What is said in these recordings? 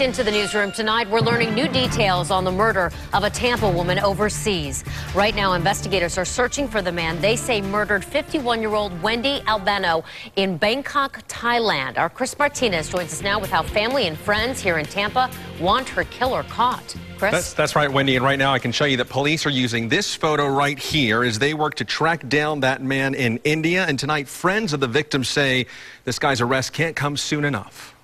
Into the newsroom tonight. We're learning new details on the murder of a Tampa woman overseas. Right now, investigators are searching for the man they say murdered 51-year-old Wendy Albano in Bangkok, Thailand. Our Chris Martinez joins us now with how family and friends here in Tampa want her killer caught. Chris? That's, that's right, Wendy. And right now I can show you that police are using this photo right here as they work to track down that man in India. And tonight, friends of the victim say this guy's arrest can't come soon enough.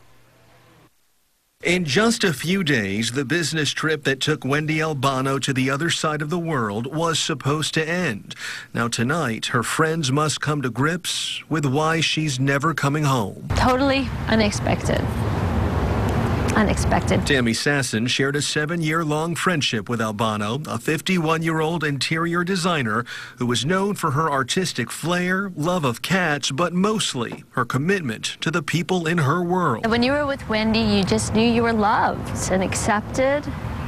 In just a few days, the business trip that took Wendy Albano to the other side of the world was supposed to end. Now, tonight, her friends must come to grips with why she's never coming home. Totally unexpected unexpected. Tammy Sasson shared a seven year long friendship with Albano, a 51 year old interior designer who was known for her artistic flair, love of cats, but mostly her commitment to the people in her world. When you were with Wendy, you just knew you were loved and accepted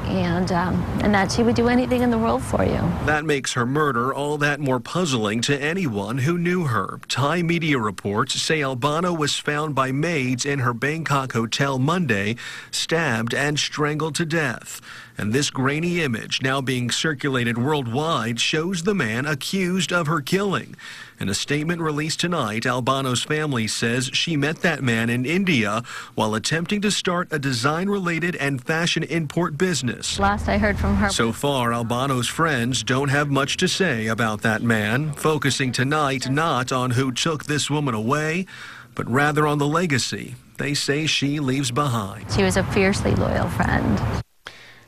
and um, and that she would do anything in the world for you. That makes her murder all that more puzzling to anyone who knew her. Thai media reports say Albano was found by maids in her Bangkok hotel Monday, stabbed and strangled to death. And this grainy image, now being circulated worldwide, shows the man accused of her killing. In a statement released tonight, Albano's family says she met that man in India while attempting to start a design related and fashion import business. Last I heard from her. So far, Albano's friends don't have much to say about that man, focusing tonight not on who took this woman away, but rather on the legacy they say she leaves behind. She was a fiercely loyal friend.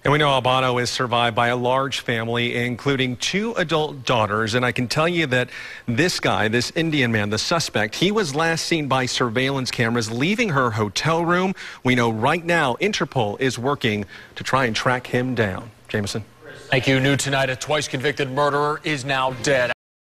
And we know Albano is survived by a large family, including two adult daughters. And I can tell you that this guy, this Indian man, the suspect, he was last seen by surveillance cameras leaving her hotel room. We know right now Interpol is working to try and track him down. Jameson. Thank you. New tonight, a twice convicted murderer is now dead.